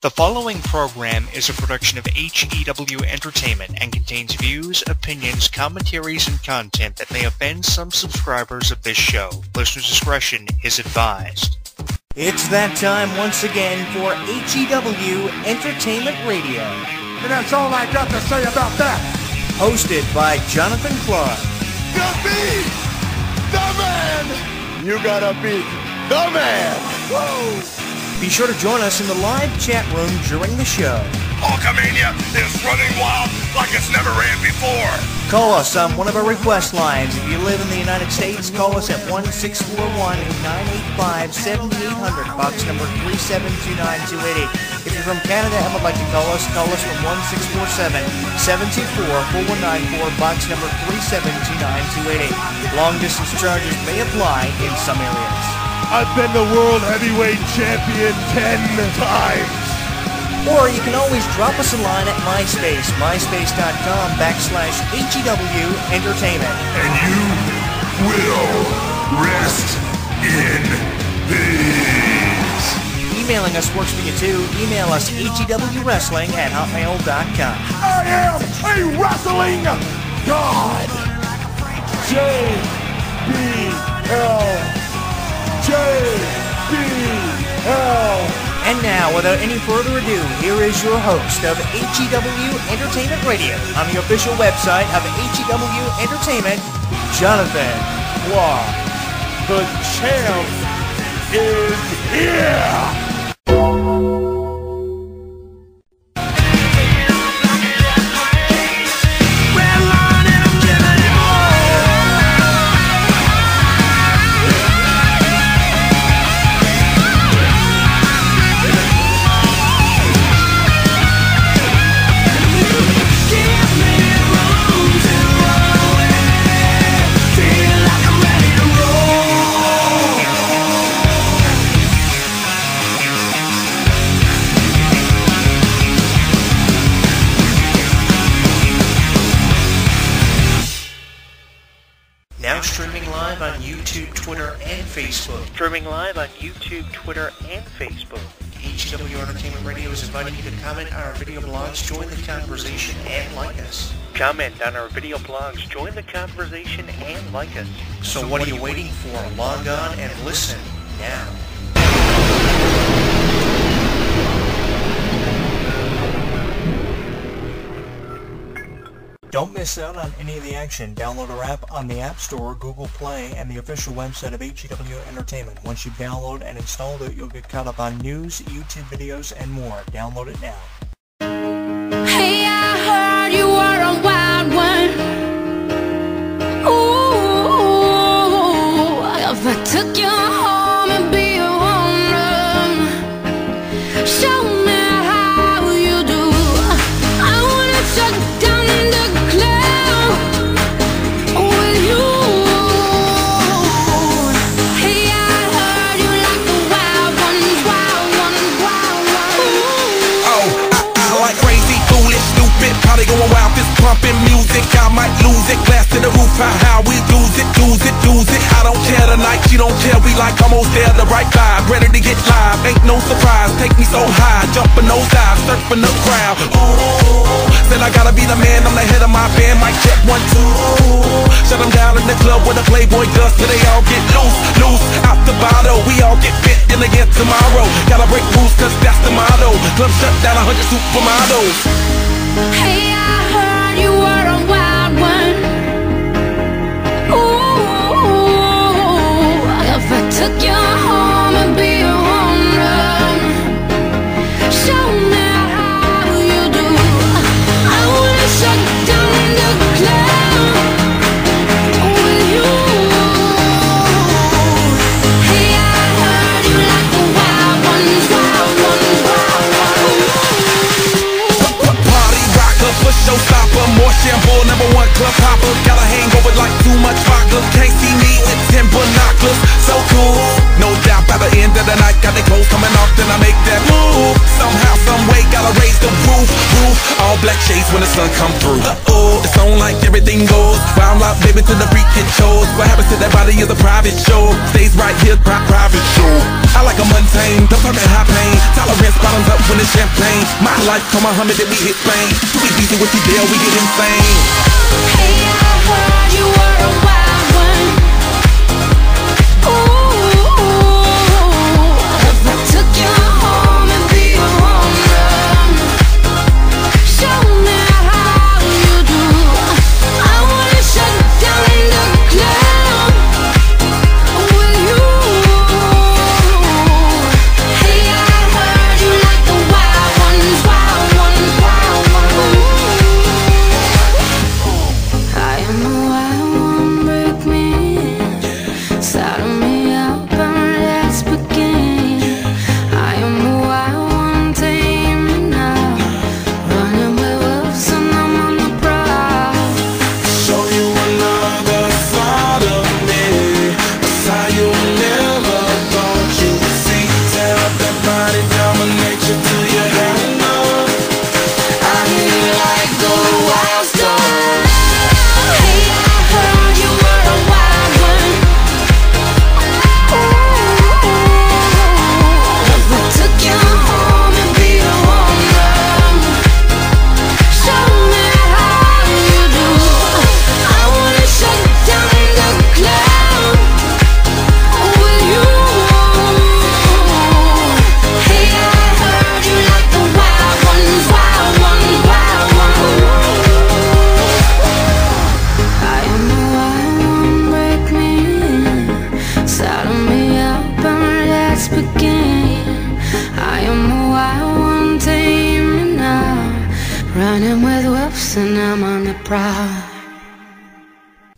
The following program is a production of HEW Entertainment and contains views, opinions, commentaries, and content that may offend some subscribers of this show. Listener's discretion is advised. It's that time once again for HEW Entertainment Radio, And that's all I got to say about that. hosted by Jonathan Clarke. To be the man. You gotta be the man. Whoa. Be sure to join us in the live chat room during the show. Hulkamania is running wild like it's never ran before. Call us on one of our request lines. If you live in the United States, call us at 1-641-985-7800, box number 3729288. If you're from Canada and would like to call us, call us from 1-647-724-4194, box number 3729288. Long distance charges may apply in some areas. I've been the world heavyweight champion ten times. Or you can always drop us a line at MySpace, myspace.com backslash HEW Entertainment. And you will rest in peace. Emailing us works for you too. Email us HEWWrestling at hotmail.com. I am a wrestling god. J-B-L. J-B-L. And now, without any further ado, here is your host of HEW Entertainment Radio on the official website of HEW Entertainment, Jonathan Clarke. The champ is here. Now streaming live on YouTube, Twitter, and Facebook. Streaming live on YouTube, Twitter, and Facebook. HW Entertainment Radio is inviting you to comment on our video blogs, join the conversation, and like us. Comment on our video blogs, join the conversation, and like us. So what are you waiting for? Log on and listen now. Don't miss out on any of the action. Download our app on the App Store, Google Play, and the official website of HEW Entertainment. Once you download and install it, you'll get caught up on news, YouTube videos, and more. Download it now. Might lose it, glass to the roof, how, how we lose it, lose it, lose it. I don't care tonight, she don't care, we like almost there, the right vibe, ready to get live. Ain't no surprise, take me so high, jumping those dives, surfing the crowd. Ooh, said I gotta be the man, I'm the head of my band, mic check one, two. Shut them down in the club where the Playboy does, till they all get loose, loose, out the bottle. We all get fit in again tomorrow. Gotta break rules, cause that's the motto. Club shut down, a hundred supermodels. Hey, showstopper, more number one club hopper. Got a hangover like too much vodka. Can't see me with ten binoculars. So cool, by the end of the night, got the clothes coming off, then I make that move. Somehow, some way, gotta raise the roof, roof. All black shades when the sun come through. Uh oh, it's on like everything goes. Wild out, baby, to the freak it shows. What happens to that body is a private show. Stays right here, pri- private show. I like a mundane, don't talk that high pain. Tolerance bottoms up when it's champagne. to life, come Muhammad, then we hit fame. Too easy with you, Dale, we get insane. Hey, Running with wolves and I'm on the prowl.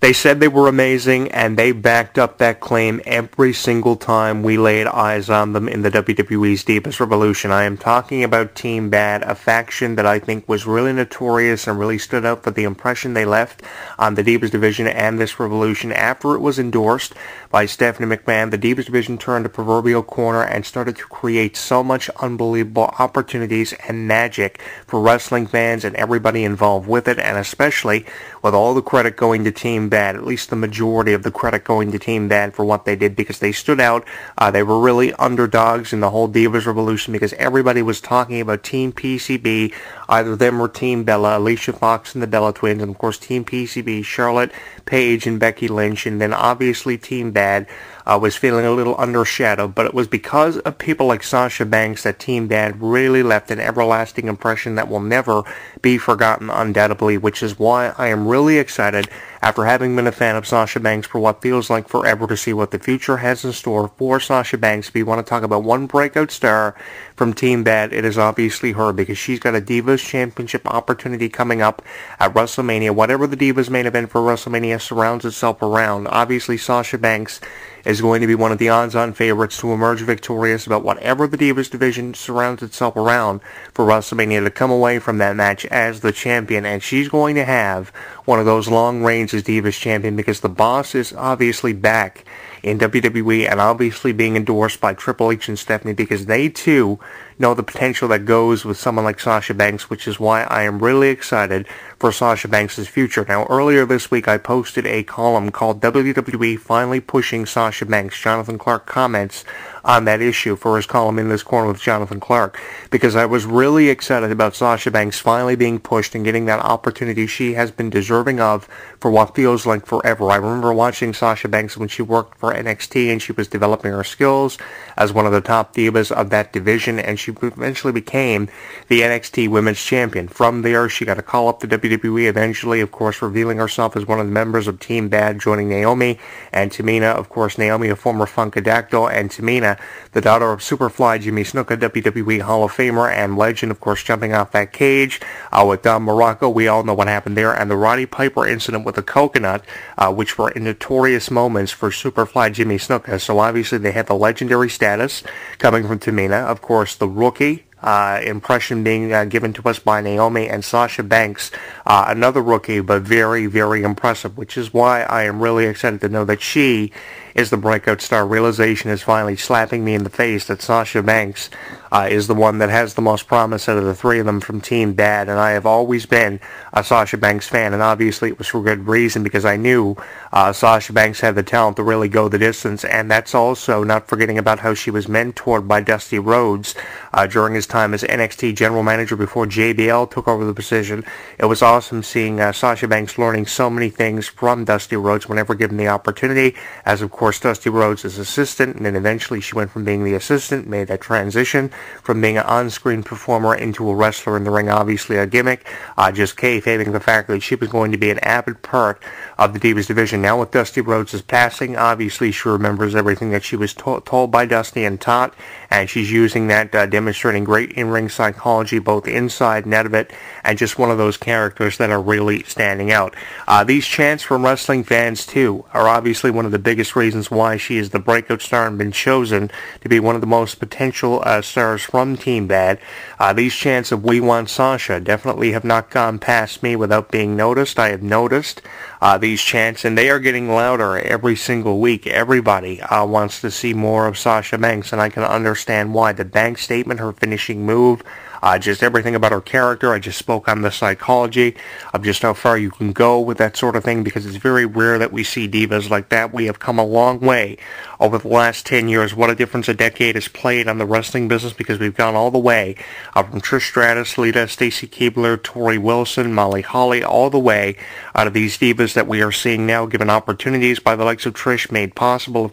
They said they were amazing, and they backed up that claim every single time we laid eyes on them in the WWE's Divas Revolution. I am talking about Team Bad, a faction that I think was really notorious and really stood out for the impression they left on the Divas division and this revolution. After it was endorsed by Stephanie McMahon, the Divas division turned a proverbial corner and started to create so much unbelievable opportunities and magic for wrestling fans and everybody involved with it, and especially with all the credit going to Team Bad, at least the majority of the credit going to Team Bad for what they did because they stood out. Uh, they were really underdogs in the whole Divas Revolution because everybody was talking about Team PCB, either them or Team Bella, Alicia Fox and the Bella Twins, and of course Team PCB, Charlotte, Paige, and Becky Lynch, and then obviously Team Bad uh, was feeling a little undershadowed, but it was because of people like Sasha Banks that Team Bad really left an everlasting impression that will never be forgotten undoubtedly, which is why I am really excited after having been a fan of Sasha Banks for what feels like forever to see what the future has in store for Sasha Banks. If you want to talk about one breakout star from Team Bad, it is obviously her because she's got a Divas Championship opportunity coming up at WrestleMania. Whatever the Divas main event for WrestleMania surrounds itself around, obviously Sasha Banks is going to be one of the odds-on favorites to emerge victorious about whatever the Divas division surrounds itself around for WrestleMania to come away from that match as the champion. And she's going to have one of those long reigns as Divas champion because the boss is obviously back in WWE and obviously being endorsed by Triple H and Stephanie because they too know the potential that goes with someone like Sasha Banks, which is why I am really excited for Sasha Banks' future. Now, earlier this week, I posted a column called WWE Finally Pushing Sasha Banks. Jonathan Clarke comments on that issue for his column in this corner with Jonathan Clarke because I was really excited about Sasha Banks finally being pushed and getting that opportunity she has been deserving of for what feels like forever. I remember watching Sasha Banks when she worked for NXT and she was developing her skills as one of the top divas of that division and she eventually became the NXT Women's Champion. From there, she got a call up to WWE eventually, of course, revealing herself as one of the members of Team Bad, joining Naomi and Tamina. Of course, Naomi, a former Funkadactyl, and Tamina, the daughter of Superfly Jimmy Snuka, WWE Hall of Famer and legend, of course, jumping off that cage uh, with Don Muraco. We all know what happened there. And the Roddy Piper incident with the coconut, uh, which were notorious moments for Superfly Jimmy Snuka. So obviously they had the legendary status coming from Tamina. Of course, the rookie uh, impression being uh, given to us by Naomi and Sasha Banks, uh, another rookie, but very, very impressive, which is why I am really excited to know that she is the breakout star. Realization is finally slapping me in the face that Sasha Banks uh, is the one that has the most promise out of the three of them from Team Bad, and I have always been a Sasha Banks fan, and obviously it was for good reason because I knew uh, Sasha Banks had the talent to really go the distance, and that's also not forgetting about how she was mentored by Dusty Rhodes uh, during his time as NXT general manager before JBL took over the position. It was awesome seeing uh, Sasha Banks learning so many things from Dusty Rhodes whenever given the opportunity, as of Dusty Rhodes' as assistant, and then eventually she went from being the assistant, made that transition from being an on-screen performer into a wrestler in the ring, obviously a gimmick, uh, just kayfabing the fact that she was going to be an avid part of the Divas division. Now with Dusty Rhodes' passing, obviously she remembers everything that she was to- told by Dusty and taught, and she's using that, uh, demonstrating great in-ring psychology both inside and out of it, and just one of those characters that are really standing out. Uh, these chants from wrestling fans, too, are obviously one of the biggest reasons why she is the breakout star and been chosen to be one of the most potential uh, stars from Team Bad. Uh, these chants of We Want Sasha definitely have not gone past me without being noticed. I have noticed uh, these chants, and they are getting louder every single week. Everybody uh, wants to see more of Sasha Banks, and I can understand why. The bank statement, her finishing move, uh, just everything about her character. I just spoke on the psychology of just how far you can go with that sort of thing because it's very rare that we see divas like that. We have come a long way over the last 10 years. What a difference a decade has played on the wrestling business because we've gone all the way uh, from Trish Stratus, Lita, Stacy Keibler, Torrie Wilson, Molly Holly, all the way out of these divas that we are seeing now given opportunities by the likes of Trish made possible,